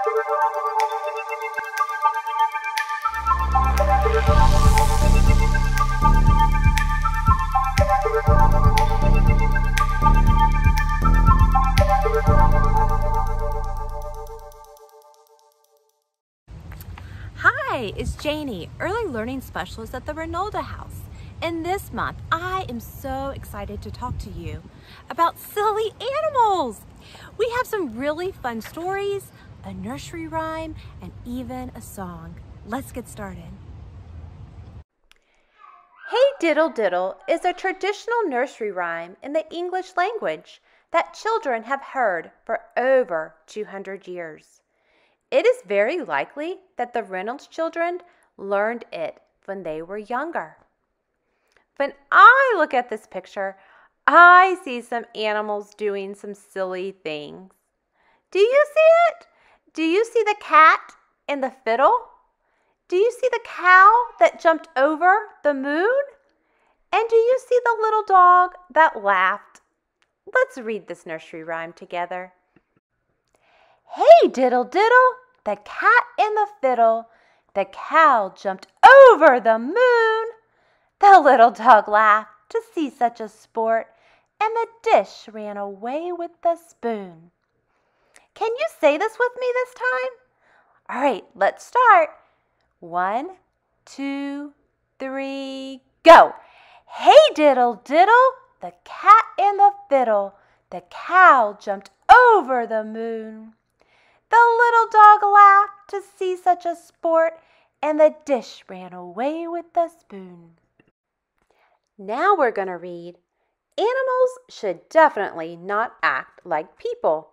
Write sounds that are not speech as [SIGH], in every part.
Hi, it's Janie, Early Learning Specialist at the Reynolda House. And this month, I am so excited to talk to you about silly animals. We have some really fun stories, a nursery rhyme, and even a song. Let's get started. Hey Diddle Diddle is a traditional nursery rhyme in the English language that children have heard for over 200 years. It is very likely that the Reynolds children learned it when they were younger. When I look at this picture, I see some animals doing some silly things. Do you see it? Do you see the cat and the fiddle? Do you see the cow that jumped over the moon? And do you see the little dog that laughed? Let's read this nursery rhyme together. Hey, diddle diddle, the cat and the fiddle, the cow jumped over the moon. The little dog laughed to see such a sport, and the dish ran away with the spoon. Can you say this with me this time? All right, let's start. One, two, three, go. Hey, diddle diddle, the cat and the fiddle, the cow jumped over the moon. The little dog laughed to see such a sport, and the dish ran away with the spoon. Now we're going to read Animals Should Definitely Not Act Like People.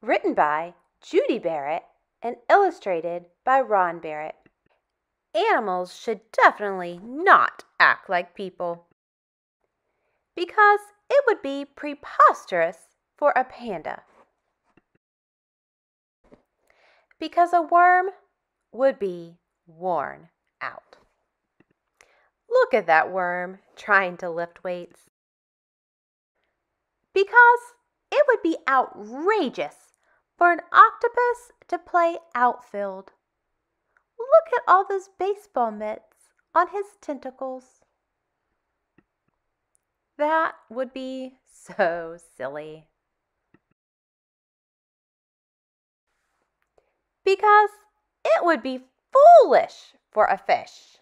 Written by Judi Barrett and illustrated by Ron Barrett. Animals should definitely not act like people because it would be preposterous for a panda because a worm would be worn out. Look at that worm trying to lift weights. Because it would be outrageous for an octopus to play outfield. Look at all those baseball mitts on his tentacles. That would be [LAUGHS] so silly. because it would be foolish for a fish.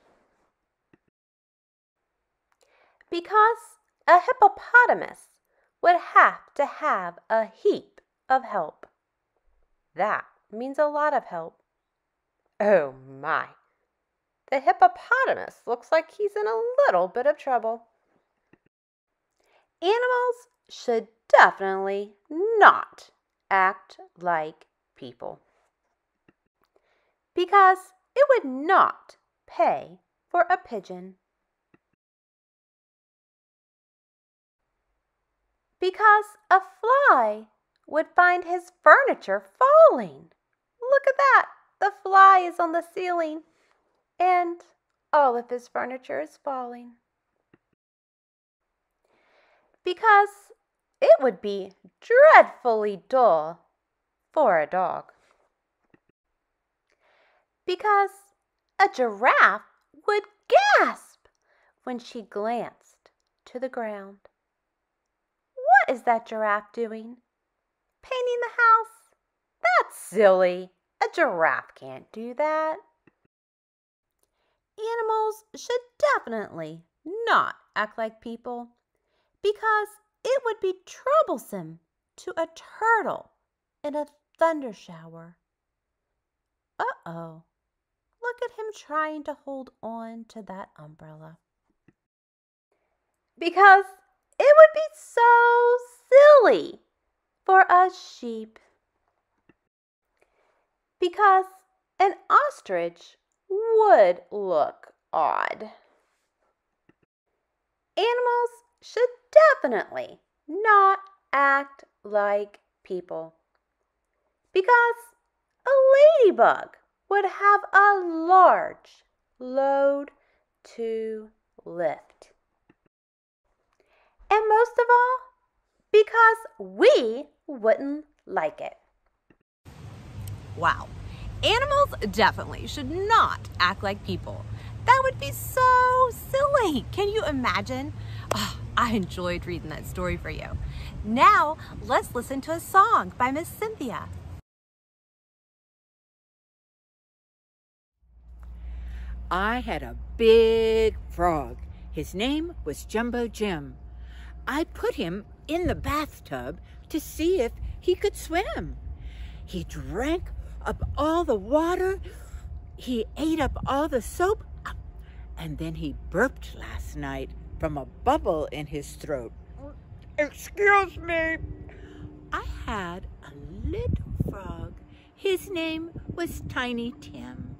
Because a hippopotamus would have to have a heap of help. That means a lot of help. Oh my! The hippopotamus looks like he's in a little bit of trouble. Animals should definitely not act like people because it would not pay for a pigeon. Because a fly would find his furniture falling. Look at that! The fly is on the ceiling, and all of his furniture is falling. Because it would be dreadfully dull for a dog because a giraffe would gasp when she glanced to the ground. What is that giraffe doing? Painting the house? That's silly. A giraffe can't do that. Animals should definitely not act like people because it would be troublesome to a turtle in a thunder shower. Uh oh. Look at him trying to hold on to that umbrella. Because it would be so silly for a sheep. Because an ostrich would look odd. Animals should definitely not act like people. Because a ladybug would have a large load to lift. And most of all, because we wouldn't like it. Wow. Animals definitely should not act like people. That would be so silly. Can you imagine? Oh, I enjoyed reading that story for you. Now, let's listen to a song by Miss Cynthia. I had a big frog. His name was Jumbo Jim. I put him in the bathtub to see if he could swim. He drank up all the water, he ate up all the soap, and then he burped last night from a bubble in his throat. Excuse me. I had a little frog. His name was Tiny Tim.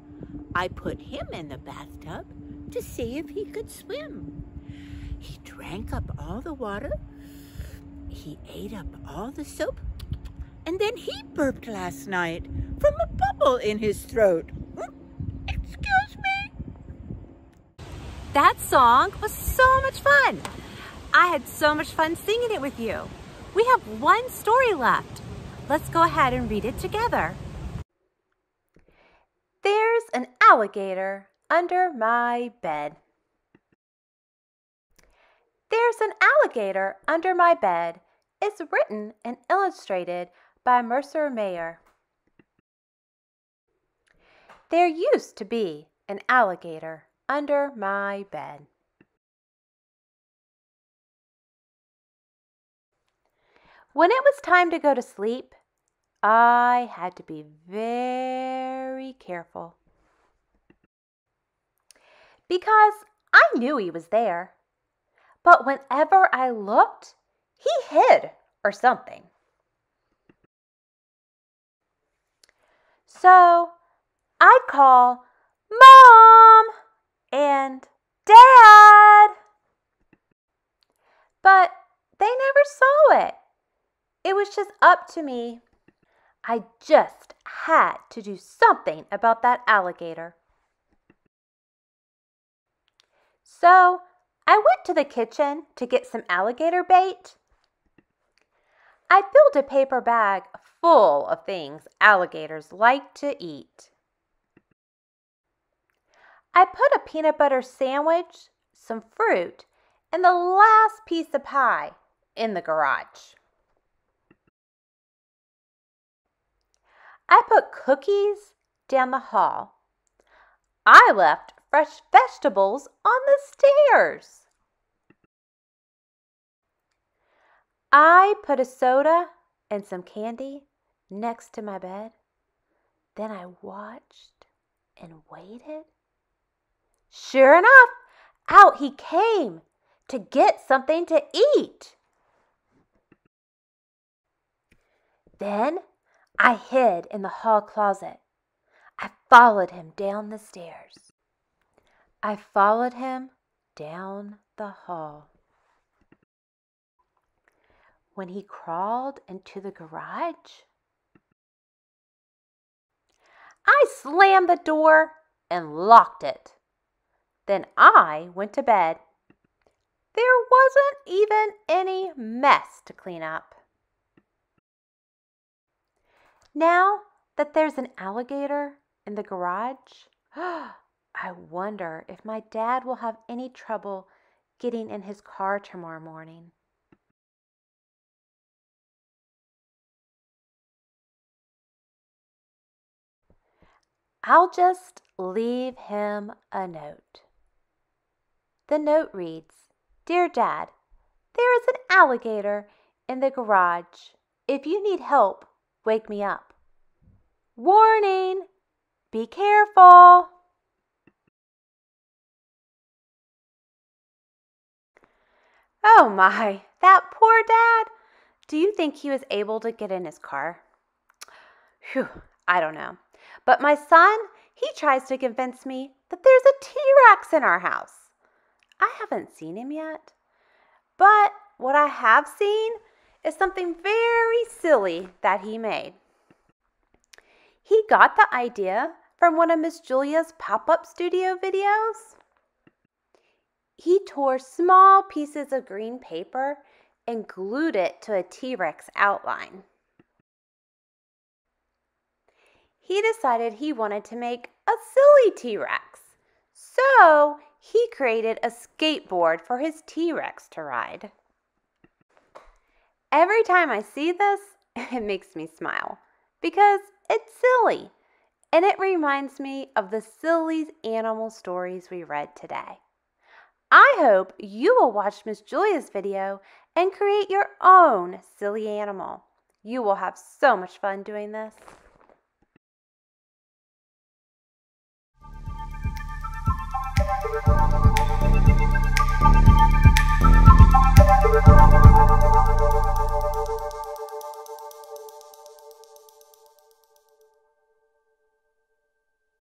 I put him in the bathtub to see if he could swim. He drank up all the water. He ate up all the soap. And then he burped last night from a bubble in his throat. Mm, excuse me. That song was so much fun. I had so much fun singing it with you. We have one story left. Let's go ahead and read it together. There's an alligator under my bed. There's an alligator under my bed. It's written and illustrated by Mercer Mayer. There used to be an alligator under my bed. When it was time to go to sleep, I had to be very careful. Because I knew he was there. But whenever I looked, he hid or something. So I'd call Mom and Dad. But they never saw it. It was just up to me. I just had to do something about that alligator. So I went to the kitchen to get some alligator bait. I filled a paper bag full of things alligators like to eat. I put a peanut butter sandwich, some fruit, and the last piece of pie in the garage. I put cookies down the hall. I left fresh vegetables on the stairs. I put a soda and some candy next to my bed. Then I watched and waited. Sure enough, out he came to get something to eat. Then I hid in the hall closet. I followed him down the stairs. I followed him down the hall. When he crawled into the garage, I slammed the door and locked it. Then I went to bed. There wasn't even any mess to clean up. Now that there's an alligator in the garage, [GASPS] I wonder if my dad will have any trouble getting in his car tomorrow morning. I'll just leave him a note. The note reads Dear Dad, there is an alligator in the garage. If you need help, wake me up. Warning! Be careful! Oh my, that poor dad! Do you think he was able to get in his car? Whew, I don't know. But my son, he tries to convince me that there's a T Rex in our house. I haven't seen him yet. But what I have seen is something very silly that he made. He got the idea from one of Miss Julia's pop up studio videos. He tore small pieces of green paper and glued it to a T Rex outline. He decided he wanted to make a silly T Rex. So he created a skateboard for his T Rex to ride. Every time I see this, [LAUGHS] it makes me smile because it's silly and it reminds me of the silly animal stories we read today. I hope you will watch Miss Julia's video and create your own silly animal. You will have so much fun doing this.